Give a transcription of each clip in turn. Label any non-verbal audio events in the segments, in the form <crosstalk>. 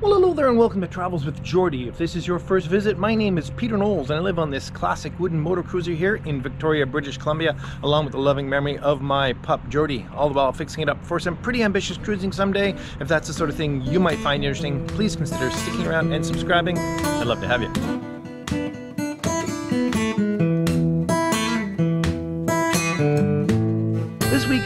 Well, hello there and welcome to Travels with Geordie. If this is your first visit, my name is Peter Knowles and I live on this classic wooden motor cruiser here in Victoria, British Columbia, along with the loving memory of my pup Geordie, all the while fixing it up for some pretty ambitious cruising someday. If that's the sort of thing you might find interesting, please consider sticking around and subscribing. I'd love to have you.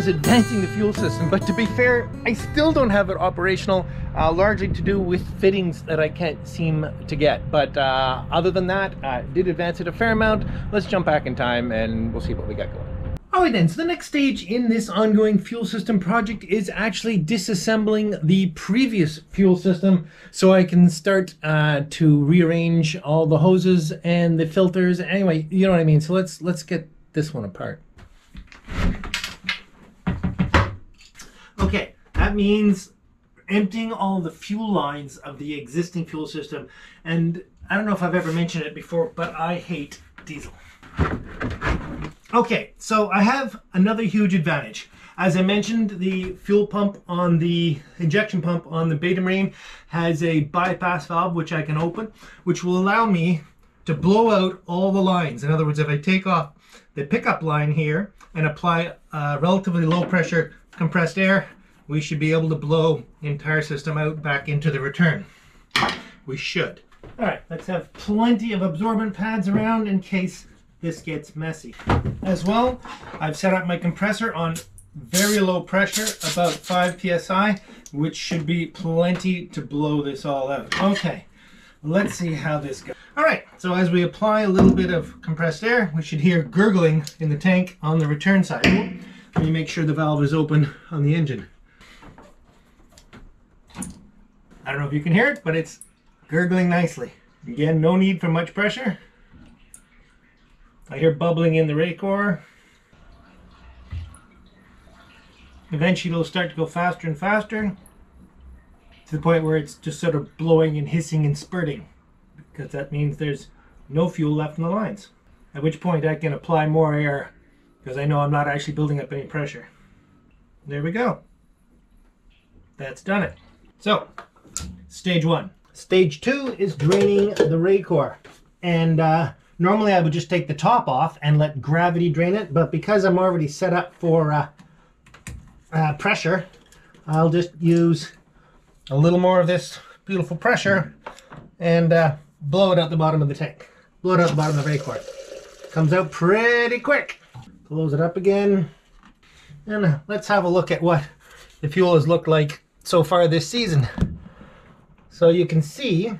Is advancing the fuel system, but to be fair, I still don't have it operational, uh, largely to do with fittings that I can't seem to get. But uh, other than that, I did advance it a fair amount. Let's jump back in time and we'll see what we got going. Alright then, so the next stage in this ongoing fuel system project is actually disassembling the previous fuel system so I can start uh, to rearrange all the hoses and the filters. Anyway, you know what I mean. So let's let's get this one apart. Okay, that means emptying all the fuel lines of the existing fuel system. And I don't know if I've ever mentioned it before, but I hate diesel. Okay, so I have another huge advantage. As I mentioned, the fuel pump on the injection pump on the Beta Marine has a bypass valve which I can open, which will allow me to blow out all the lines. In other words, if I take off the pickup line here and apply a relatively low pressure compressed air, we should be able to blow the entire system out back into the return. We should. All right, let's have plenty of absorbent pads around in case this gets messy. As well, I've set up my compressor on very low pressure, about 5 psi, which should be plenty to blow this all out. Okay, let's see how this goes. All right, so as we apply a little bit of compressed air, we should hear gurgling in the tank on the return side. Let me make sure the valve is open on the engine. I don't know if you can hear it, but it's gurgling nicely. Again, no need for much pressure. I hear bubbling in the Racor. Eventually it'll start to go faster and faster to the point where it's just sort of blowing and hissing and spurting because that means there's no fuel left in the lines. At which point I can apply more air because I know I'm not actually building up any pressure. There we go. That's done it. So, stage one. Stage two is draining the Racor. And uh, normally I would just take the top off and let gravity drain it, but because I'm already set up for uh, uh, pressure, I'll just use a little more of this beautiful pressure and uh, blow it out the bottom of the tank. Blow it out the bottom of the Racor. Comes out pretty quick. Close it up again. And let's have a look at what the fuel has looked like so far this season. So you can see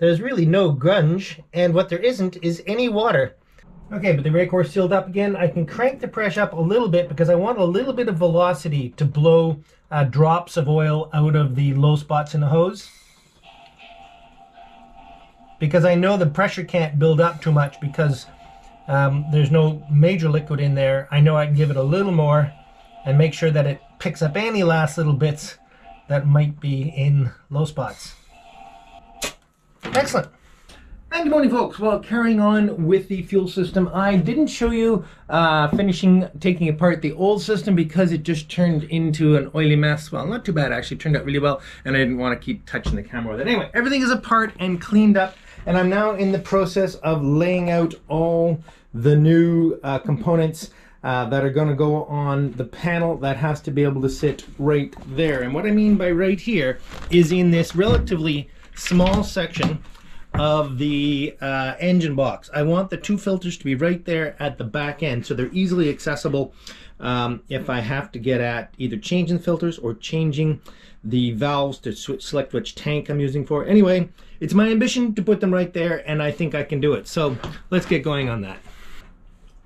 there's really no grunge and what there isn't is any water. Okay, but the Racor sealed up again. I can crank the pressure up a little bit because I want a little bit of velocity to blow uh, drops of oil out of the low spots in the hose. Because I know the pressure can't build up too much because um, there's no major liquid in there. I know I can give it a little more and make sure that it picks up any last little bits that might be in low spots. Excellent. And good morning, folks. Well, carrying on with the fuel system, I didn't show you uh, finishing taking apart the old system because it just turned into an oily mess. Well, not too bad, actually. It turned out really well, and I didn't want to keep touching the camera with it. Anyway, everything is apart and cleaned up, and I'm now in the process of laying out all the new uh, components uh, that are going to go on the panel that has to be able to sit right there. And what I mean by right here is in this relatively small section of the uh, engine box. I want the two filters to be right there at the back end so they're easily accessible um, if I have to get at either changing filters or changing the valves to switch, select which tank I'm using for. Anyway, it's my ambition to put them right there and I think I can do it. So let's get going on that.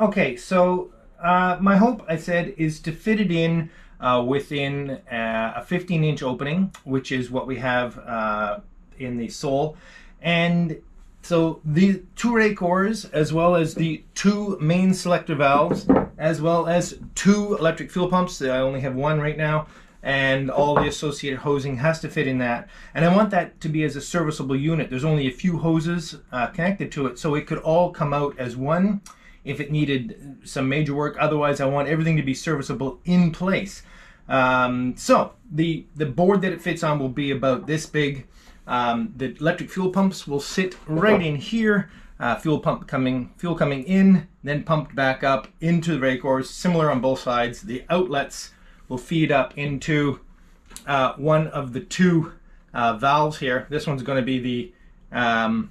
Okay, so uh, my hope, I said, is to fit it in uh, within uh, a 15 inch opening, which is what we have uh, in the sole. And so the two Racors, as well as the two main selector valves, as well as two electric fuel pumps, I only have one right now, and all the associated hosing has to fit in that. And I want that to be as a serviceable unit. There's only a few hoses uh, connected to it, so it could all come out as one if it needed some major work. Otherwise, I want everything to be serviceable in place. Um, so the the board that it fits on will be about this big. Um, the electric fuel pumps will sit right in here. Uh, fuel pump coming, fuel coming in, then pumped back up into the Racors. Similar on both sides. The outlets will feed up into uh, one of the two uh, valves here. This one's going to be the um,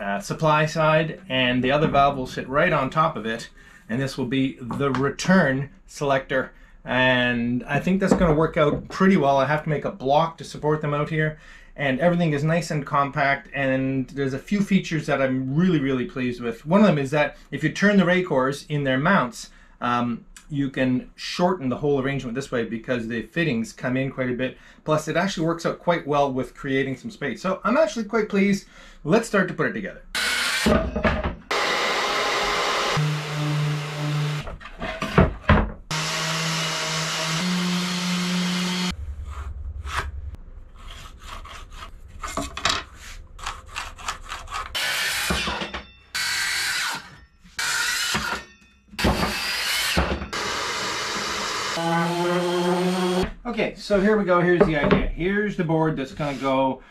uh, supply side, and the other valve will sit right on top of it, and this will be the return selector. And I think that's going to work out pretty well. I have to make a block to support them out here, and everything is nice and compact. And there's a few features that I'm really, really pleased with. One of them is that if you turn the Racors in their mounts, um, you can shorten the whole arrangement this way because the fittings come in quite a bit. Plus, it actually works out quite well with creating some space. So I'm actually quite pleased. Let's start to put it together. Okay, so here we go. Here's the idea. Here's the board that's going to go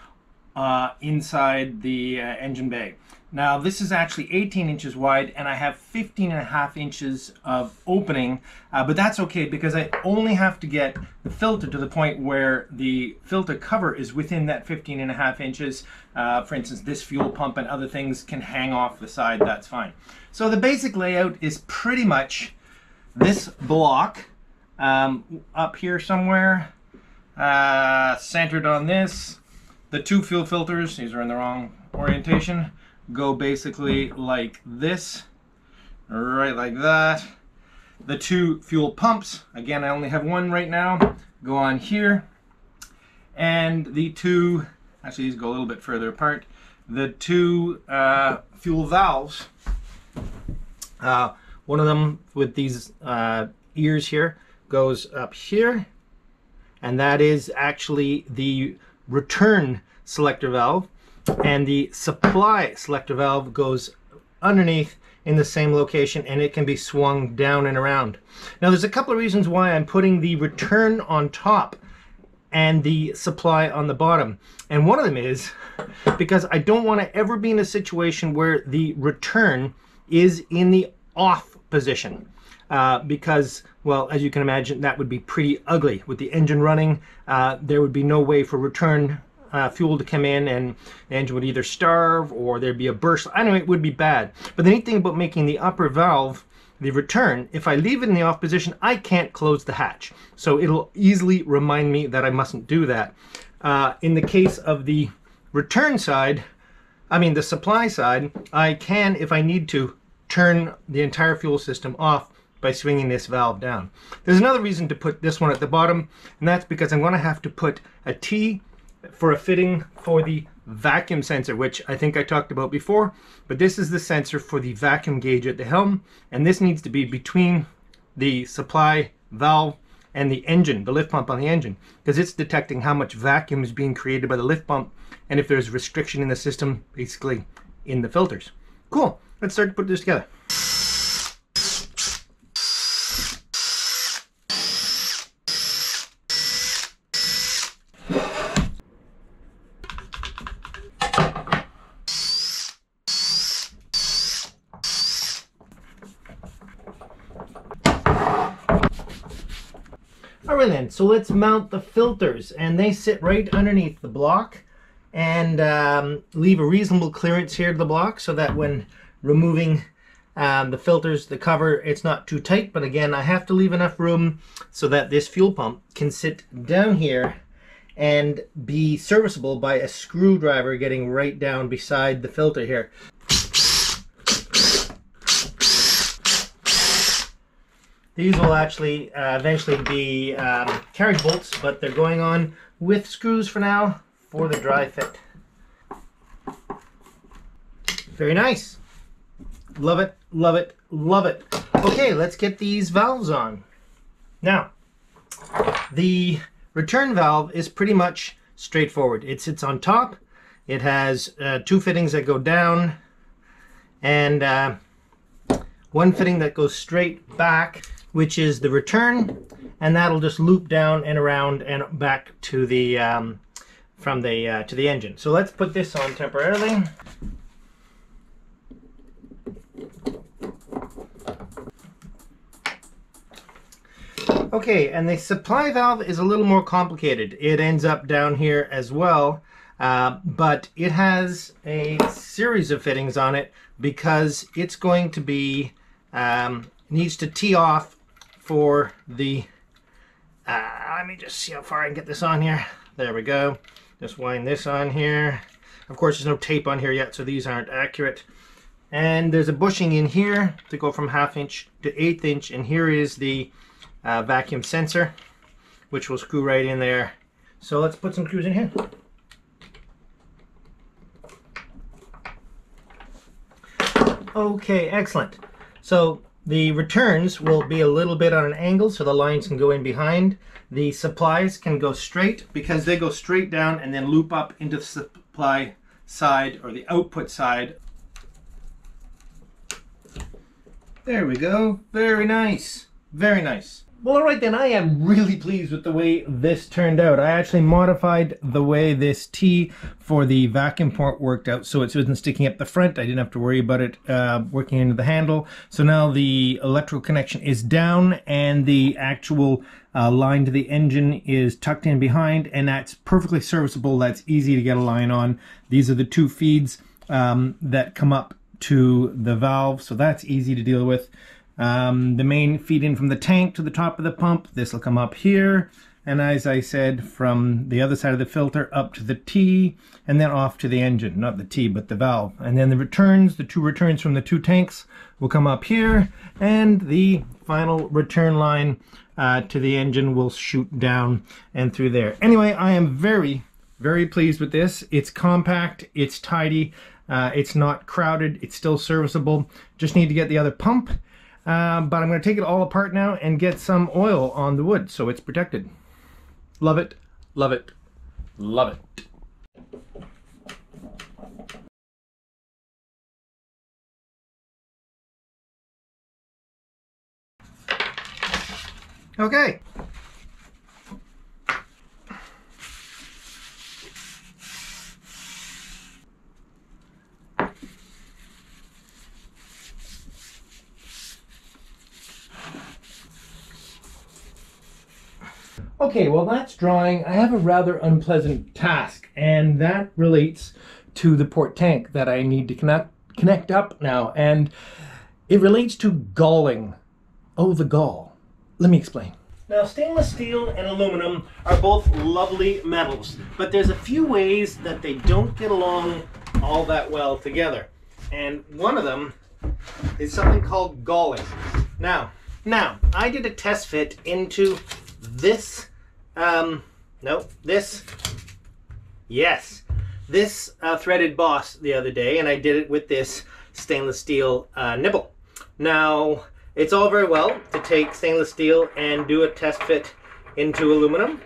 uh, inside the uh, engine bay. Now this is actually 18 inches wide and I have 15 and a half inches of opening, uh, but that's okay because I only have to get the filter to the point where the filter cover is within that 15 and a half inches. Uh, for instance, this fuel pump and other things can hang off the side, that's fine. So the basic layout is pretty much this block um, up here somewhere, uh, centered on this. The two fuel filters, these are in the wrong orientation, go basically like this, right like that. The two fuel pumps, again I only have one right now, go on here. And the two, actually these go a little bit further apart, the two uh, fuel valves, uh, one of them with these uh, ears here goes up here and that is actually the return selector valve and the supply selector valve goes underneath in the same location and it can be swung down and around. Now there's a couple of reasons why I'm putting the return on top and the supply on the bottom. And one of them is <laughs> because I don't want to ever be in a situation where the return is in the off position. Uh, because, well, as you can imagine, that would be pretty ugly. With the engine running, uh, there would be no way for return uh, fuel to come in and the engine would either starve or there'd be a burst. I know it would be bad. But the neat thing about making the upper valve the return, if I leave it in the off position, I can't close the hatch. So it'll easily remind me that I mustn't do that. Uh, in the case of the return side, I mean the supply side, I can, if I need to, turn the entire fuel system off by swinging this valve down. There's another reason to put this one at the bottom, and that's because I'm going to have to put a T for a fitting for the vacuum sensor, which I think I talked about before, but this is the sensor for the vacuum gauge at the helm, and this needs to be between the supply valve and the engine, the lift pump on the engine, because it's detecting how much vacuum is being created by the lift pump, and if there's restriction in the system, basically in the filters. Cool, let's start to put this together. Alright then, so let's mount the filters. And they sit right underneath the block. And um, leave a reasonable clearance here to the block so that when removing um, the filters, the cover, it's not too tight. But again I have to leave enough room so that this fuel pump can sit down here and be serviceable by a screwdriver getting right down beside the filter here. These will actually uh, eventually be um, carriage bolts, but they're going on with screws for now for the dry fit. Very nice. Love it, love it, love it. Okay, let's get these valves on. Now, the return valve is pretty much straightforward. It sits on top. It has uh, two fittings that go down and uh, one fitting that goes straight back which is the return, and that'll just loop down and around and back to the um, from the uh, to the engine. So let's put this on temporarily. Okay, and the supply valve is a little more complicated. It ends up down here as well, uh, but it has a series of fittings on it because it's going to be, um, needs to tee off for the, uh, let me just see how far I can get this on here. There we go. Just wind this on here. Of course, there's no tape on here yet, so these aren't accurate. And there's a bushing in here to go from half inch to eighth inch, and here is the uh, vacuum sensor, which will screw right in there. So let's put some screws in here. Okay, excellent. So the returns will be a little bit on an angle so the lines can go in behind. The supplies can go straight because they go straight down and then loop up into the supply side or the output side. There we go. Very nice. Very nice. Well, all right then, I am really pleased with the way this turned out. I actually modified the way this T for the vacuum port worked out so it wasn't sticking up the front. I didn't have to worry about it uh, working into the handle. So now the electrical connection is down and the actual uh, line to the engine is tucked in behind and that's perfectly serviceable. That's easy to get a line on. These are the two feeds um, that come up to the valve, so that's easy to deal with. Um, the main feed in from the tank to the top of the pump. This will come up here. And as I said, from the other side of the filter up to the T and then off to the engine, not the T, but the valve. And then the returns, the two returns from the two tanks will come up here and the final return line uh, to the engine will shoot down and through there. Anyway, I am very, very pleased with this. It's compact, it's tidy, uh, it's not crowded, it's still serviceable. Just need to get the other pump um, but I'm going to take it all apart now and get some oil on the wood so it's protected. Love it, love it, love it. Okay, Okay, well that's drawing. I have a rather unpleasant task, and that relates to the port tank that I need to connect, connect up now, and it relates to galling. Oh, the gall. Let me explain. Now, stainless steel and aluminum are both lovely metals, but there's a few ways that they don't get along all that well together. And one of them is something called galling. Now, now, I did a test fit into this um, no, this, yes, this uh, threaded boss the other day, and I did it with this stainless steel uh, nipple. Now, it's all very well to take stainless steel and do a test fit into aluminum,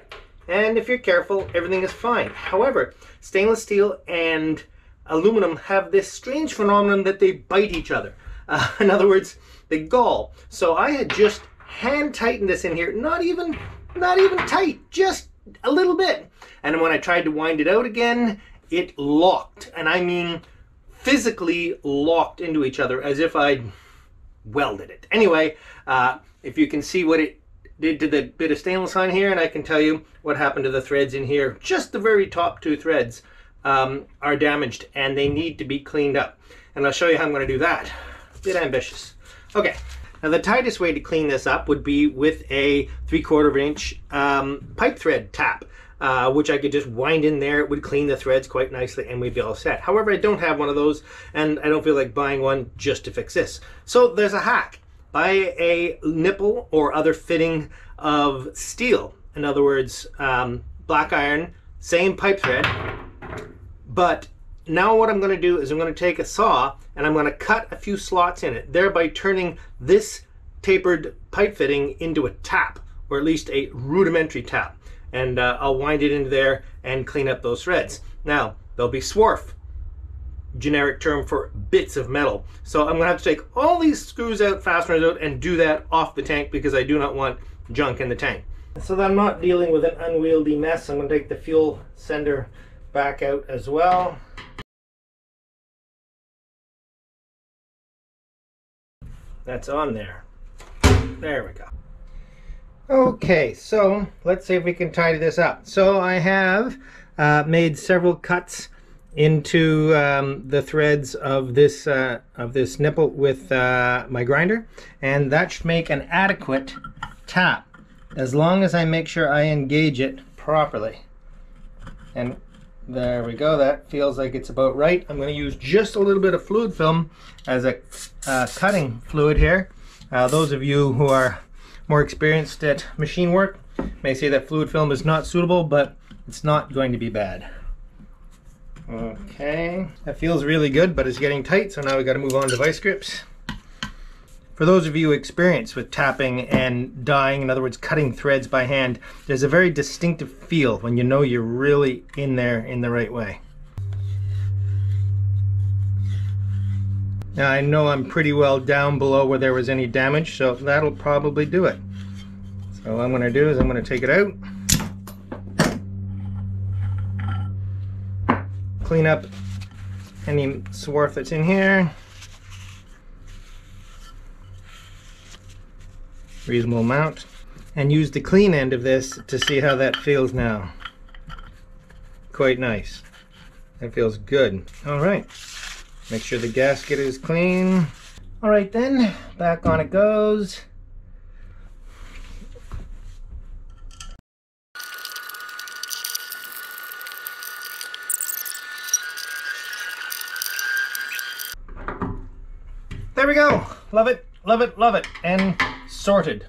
and if you're careful, everything is fine. However, stainless steel and aluminum have this strange phenomenon that they bite each other. Uh, <laughs> in other words, they gall. So I had just hand tightened this in here, not even not even tight, just a little bit. And when I tried to wind it out again, it locked. And I mean physically locked into each other as if I'd welded it. Anyway, uh, if you can see what it did to the bit of stainless on here, and I can tell you what happened to the threads in here, just the very top two threads um, are damaged and they need to be cleaned up. And I'll show you how I'm going to do that. A Bit ambitious. Okay, now the tightest way to clean this up would be with a three quarter of an inch um, pipe thread tap. Uh, which I could just wind in there. It would clean the threads quite nicely and we'd be all set. However, I don't have one of those and I don't feel like buying one just to fix this. So there's a hack. Buy a nipple or other fitting of steel. In other words, um, black iron, same pipe thread, but now what I'm going to do is I'm going to take a saw and I'm going to cut a few slots in it, thereby turning this tapered pipe fitting into a tap, or at least a rudimentary tap. And uh, I'll wind it into there and clean up those threads. Now, there'll be swarf generic term for bits of metal. So I'm gonna have to take all these screws out, fasteners out, and do that off the tank because I do not want junk in the tank. So that I'm not dealing with an unwieldy mess, I'm gonna take the fuel sender back out as well. That's on there. There we go. Okay, so let's see if we can tidy this up. So I have uh, made several cuts into um, the threads of this uh, of this nipple with uh, my grinder, and that should make an adequate tap as long as I make sure I engage it properly. And there we go. That feels like it's about right. I'm going to use just a little bit of fluid film as a uh, cutting fluid here. Uh, those of you who are more experienced at machine work may say that fluid film is not suitable, but it's not going to be bad. Okay, that feels really good, but it's getting tight, so now we got to move on to vice grips. For those of you experienced with tapping and dieing, in other words, cutting threads by hand, there's a very distinctive feel when you know you're really in there in the right way. Now I know I'm pretty well down below where there was any damage, so that'll probably do it. So what I'm going to do is I'm going to take it out. Clean up any swarf that's in here. Reasonable amount. And use the clean end of this to see how that feels now. Quite nice. That feels good. All right. Make sure the gasket is clean. All right then, back on it goes. There we go. Love it, love it, love it. Sorted.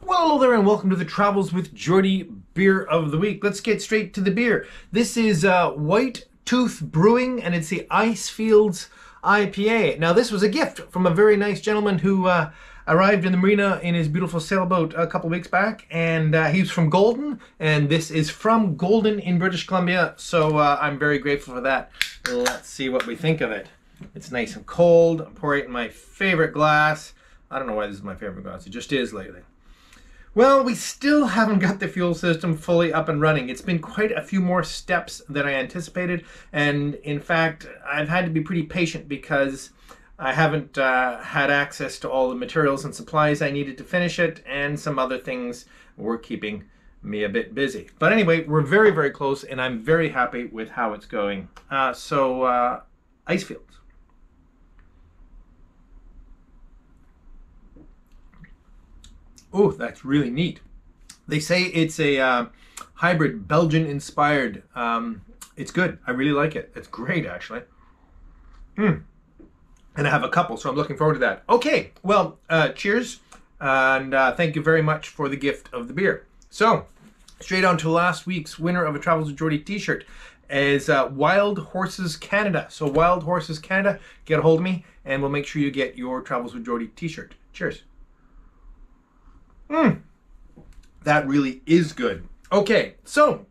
Well, hello there and welcome to the Travels with Geordie Beer of the Week. Let's get straight to the beer. This is uh, White Tooth Brewing and it's the Icefields IPA. Now this was a gift from a very nice gentleman who uh, arrived in the marina in his beautiful sailboat a couple weeks back and uh, he's from Golden and this is from Golden in British Columbia so uh, I'm very grateful for that. Let's see what we think of it. It's nice and cold. I'm pouring it in my favorite glass. I don't know why this is my favorite glass. It just is lately. Well, we still haven't got the fuel system fully up and running. It's been quite a few more steps than I anticipated. And in fact, I've had to be pretty patient because I haven't uh, had access to all the materials and supplies I needed to finish it. And some other things were keeping me a bit busy. But anyway, we're very, very close and I'm very happy with how it's going. Uh, so, uh, Icefields. Oh, that's really neat. They say it's a uh, hybrid Belgian inspired. Um, it's good. I really like it. It's great, actually. Hmm. And I have a couple, so I'm looking forward to that. Okay, well, uh, cheers. And uh, thank you very much for the gift of the beer. So, straight on to last week's winner of a Travels with Geordie t shirt is uh, Wild Horses Canada. So, Wild Horses Canada, get a hold of me, and we'll make sure you get your Travels with Geordie t shirt. Cheers. Mmm. That really is good. Okay, so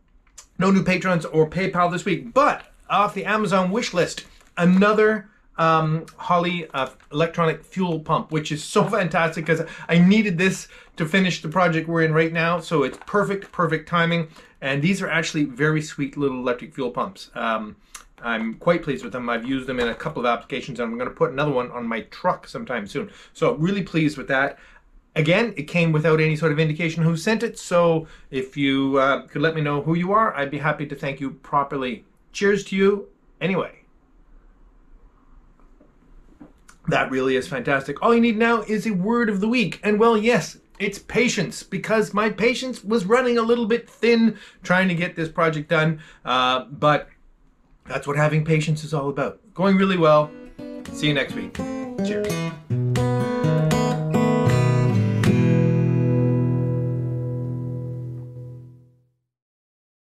no new patrons or PayPal this week, but off the Amazon wish list, another um, Holley uh, electronic fuel pump, which is so <laughs> fantastic because I needed this to finish the project we're in right now. So it's perfect, perfect timing. And these are actually very sweet little electric fuel pumps. Um, I'm quite pleased with them. I've used them in a couple of applications and I'm going to put another one on my truck sometime soon. So really pleased with that. Again, it came without any sort of indication who sent it, so if you uh, could let me know who you are, I'd be happy to thank you properly. Cheers to you anyway. That really is fantastic. All you need now is a word of the week. And well, yes, it's patience because my patience was running a little bit thin trying to get this project done. Uh, but that's what having patience is all about. Going really well. See you next week. Cheers.